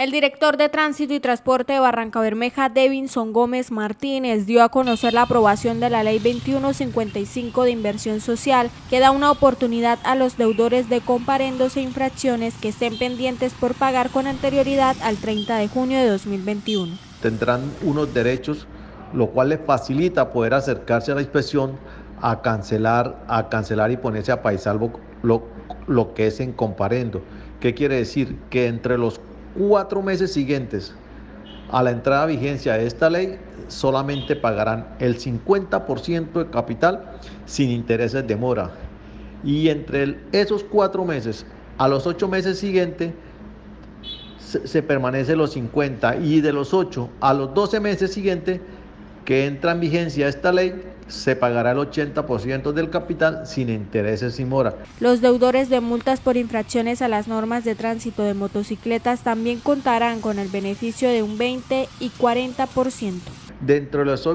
El director de Tránsito y Transporte de Barranca Bermeja, Devinson Gómez Martínez, dio a conocer la aprobación de la Ley 2155 de Inversión Social, que da una oportunidad a los deudores de comparendos e infracciones que estén pendientes por pagar con anterioridad al 30 de junio de 2021. Tendrán unos derechos, lo cual les facilita poder acercarse a la inspección a cancelar, a cancelar y ponerse a paisalvo lo, lo que es en comparendo. ¿Qué quiere decir? Que entre los cuatro meses siguientes a la entrada a vigencia de esta ley, solamente pagarán el 50% de capital sin intereses de mora. Y entre esos cuatro meses a los ocho meses siguientes, se, permanece los 50 y de los 8 a los 12 meses siguientes que entra en vigencia esta ley, se pagará el 80% del capital sin intereses y mora. Los deudores de multas por infracciones a las normas de tránsito de motocicletas también contarán con el beneficio de un 20 y 40%. Dentro de los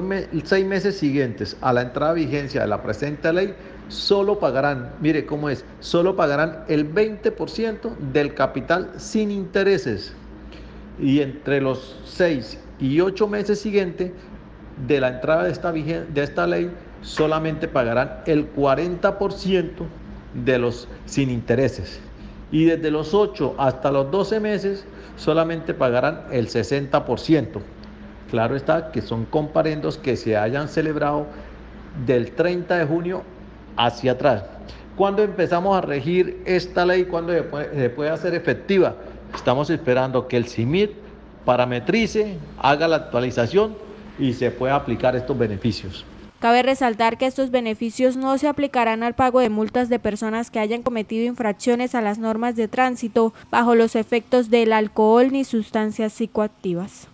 seis meses siguientes a la entrada a vigencia de la presente ley, solo pagarán, mire cómo es, solo pagarán el 20% del capital sin intereses. Y entre los seis y ocho meses siguientes de la entrada de esta, de esta ley solamente pagarán el 40% de los sin intereses. Y desde los 8 hasta los 12 meses solamente pagarán el 60%. Claro está que son comparendos que se hayan celebrado del 30 de junio hacia atrás. ¿Cuándo empezamos a regir esta ley? ¿Cuándo se puede, puede hacer efectiva? Estamos esperando que el CIMIT parametrice, haga la actualización y se puede aplicar estos beneficios. Cabe resaltar que estos beneficios no se aplicarán al pago de multas de personas que hayan cometido infracciones a las normas de tránsito bajo los efectos del alcohol ni sustancias psicoactivas.